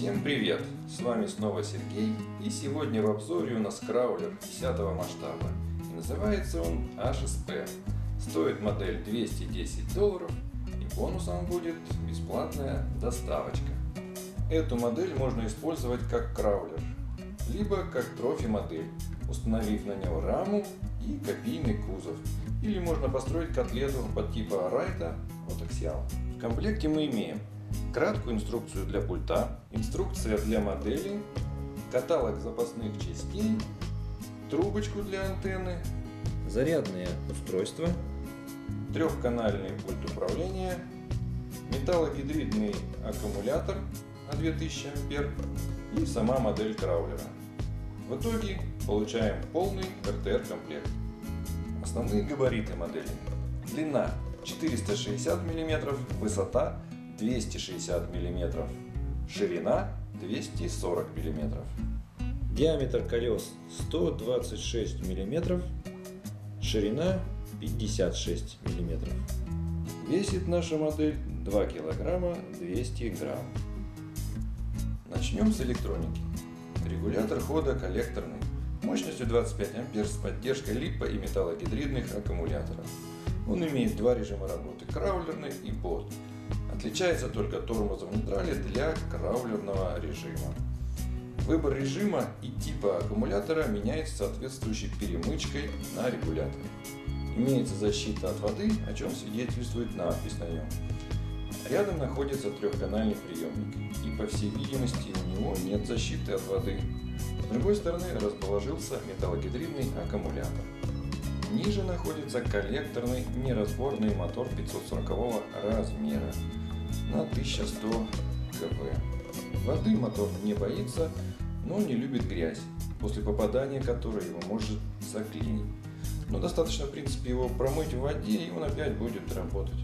Всем привет! С вами снова Сергей и сегодня в обзоре у нас краулер 10 масштаба и называется он HSP. Стоит модель 210 долларов и бонусом будет бесплатная доставочка. Эту модель можно использовать как краулер, либо как трофи модель, установив на него раму и копийный кузов. Или можно построить котлету под типа Райта от Axial. В комплекте мы имеем краткую инструкцию для пульта, инструкция для модели, каталог запасных частей, трубочку для антенны, зарядное устройство, трехканальный пульт управления, металлогидридный аккумулятор на 2000 ампер и сама модель краулера. В итоге получаем полный РТР комплект. Основные габариты модели. Длина 460 мм, высота 260 мм, ширина 240 мм. Диаметр колес 126 мм, ширина 56 мм. Весит наша модель 2 кг 200 грамм. Начнем с электроники. Регулятор хода коллекторный, мощностью 25 ампер с поддержкой липа и металлогидридных аккумуляторов. Он имеет два режима работы – краулерный и бот. Отличается только тормозом нейтрали для краулерного режима. Выбор режима и типа аккумулятора меняется соответствующей перемычкой на регуляторе. Имеется защита от воды, о чем свидетельствует надпись на нем. Рядом находится трехканальный приемник, и по всей видимости у него нет защиты от воды. С другой стороны расположился металлогидридный аккумулятор. Ниже находится коллекторный неразборный мотор 540 размера на 1100 кв. Воды мотор не боится, но не любит грязь, после попадания которой его может заклинить. Но достаточно, в принципе, его промыть в воде, и он опять будет работать.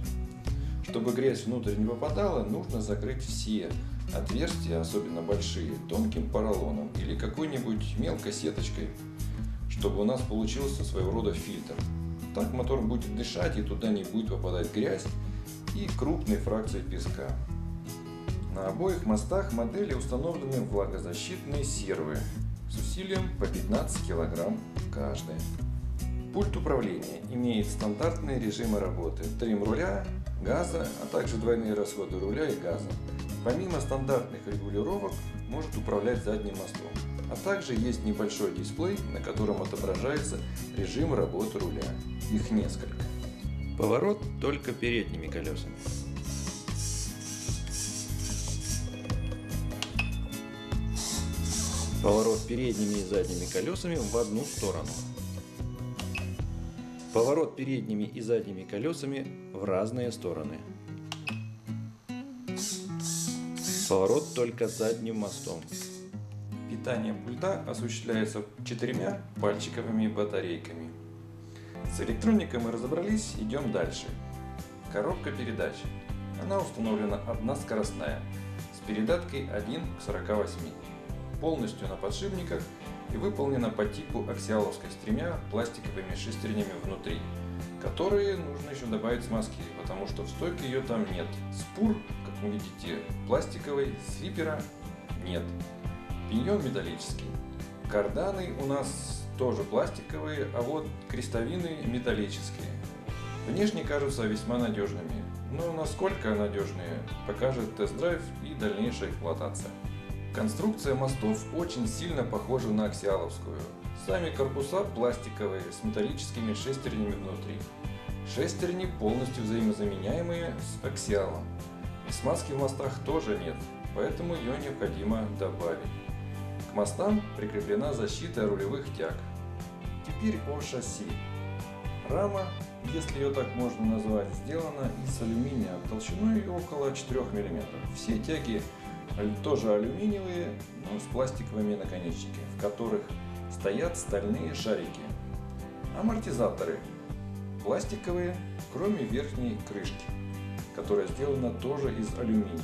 Чтобы грязь внутрь не попадала, нужно закрыть все отверстия, особенно большие, тонким поролоном или какой-нибудь мелкой сеточкой, чтобы у нас получился своего рода фильтр. Так мотор будет дышать и туда не будет попадать грязь и крупные фракции песка. На обоих мостах модели установлены влагозащитные сервы с усилием по 15 кг каждая. Пульт управления имеет стандартные режимы работы, трим руля, газа, а также двойные расходы руля и газа. Помимо стандартных регулировок, может управлять задним мостом. А также есть небольшой дисплей, на котором отображается режим работы руля. Их несколько. Поворот только передними колесами. Поворот передними и задними колесами в одну сторону. Поворот передними и задними колесами в разные стороны. Поворот только задним мостом. Питание пульта осуществляется четырьмя пальчиковыми батарейками. С электроникой мы разобрались, идем дальше. Коробка передач. Она установлена односкоростная, с передаткой 1 к 48, полностью на подшипниках и выполнена по типу аксиаловской с тремя пластиковыми шестернями внутри, которые нужно еще добавить смазки, потому что в стойке ее там нет. Спур, как вы видите, пластиковый, слипера нет. Пиньон металлический. Карданы у нас тоже пластиковые, а вот крестовины металлические. Внешне кажутся весьма надежными, но насколько надежные, покажет тест-драйв и дальнейшая эксплуатация. Конструкция мостов очень сильно похожа на аксиаловскую. Сами корпуса пластиковые с металлическими шестернями внутри. Шестерни полностью взаимозаменяемые с аксиалом. И смазки в мостах тоже нет, поэтому ее необходимо добавить. Мостам прикреплена защита рулевых тяг. Теперь о шасси. Рама, если ее так можно назвать, сделана из алюминия толщиной около 4 мм. Все тяги тоже алюминиевые, но с пластиковыми наконечниками, в которых стоят стальные шарики. Амортизаторы пластиковые, кроме верхней крышки, которая сделана тоже из алюминия.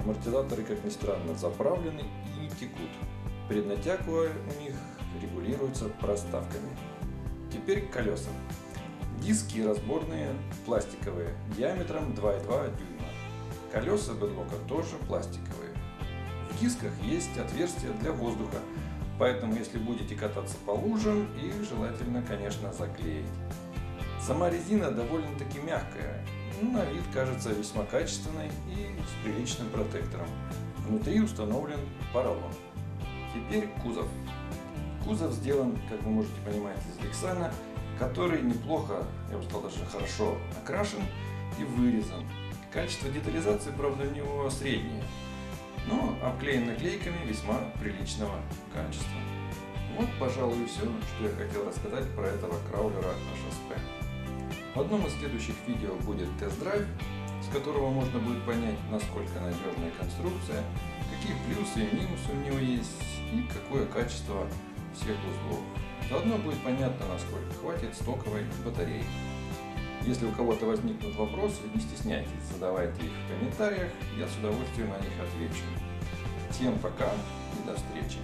Амортизаторы, как ни странно, заправлены и текут. Преднатяг у них регулируется проставками. Теперь колеса. Диски разборные, пластиковые, диаметром 2,2 дюйма. Колеса бэдлока тоже пластиковые. дисках есть отверстия для воздуха, поэтому если будете кататься по лужам, их желательно, конечно, заклеить. Сама резина довольно-таки мягкая, на вид кажется весьма качественной и с приличным протектором. Внутри установлен поролон. Теперь кузов. Кузов сделан, как вы можете понимать, из лексана, который неплохо, я бы сказал даже хорошо окрашен и вырезан. Качество детализации, правда, у него среднее, но обклеен наклейками весьма приличного качества. Вот, пожалуй, все, что я хотел рассказать про этого краулера HSP. В одном из следующих видео будет тест-драйв, с которого можно будет понять, насколько надежная конструкция, какие плюсы и минусы у него есть и какое качество всех узлов. Заодно будет понятно, насколько хватит стоковой батареи. Если у кого-то возникнут вопросы, не стесняйтесь, задавайте их в комментариях, я с удовольствием на них отвечу. Всем пока и до встречи!